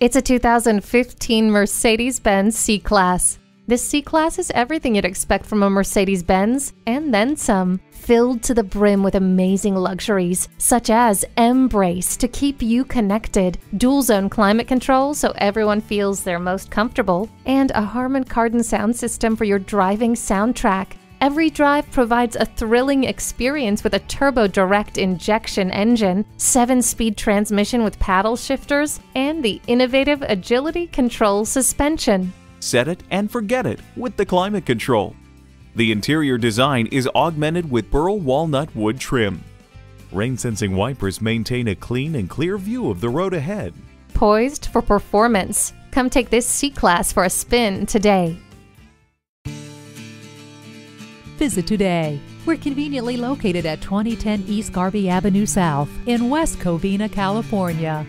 It's a 2015 Mercedes Benz C Class. This C Class is everything you'd expect from a Mercedes Benz, and then some. Filled to the brim with amazing luxuries, such as mbrace to keep you connected, dual zone climate control so everyone feels they're most comfortable, and a Harman Kardon sound system for your driving soundtrack. Every drive provides a thrilling experience with a turbo direct injection engine, 7 speed transmission with paddle shifters, and the innovative agility control suspension. Set it and forget it with the climate control. The interior design is augmented with burl walnut wood trim. Rain sensing wipers maintain a clean and clear view of the road ahead. Poised for performance. Come take this C Class for a spin today. Visit today. We're conveniently located at 2010 East Garvey Avenue South in West Covina, California.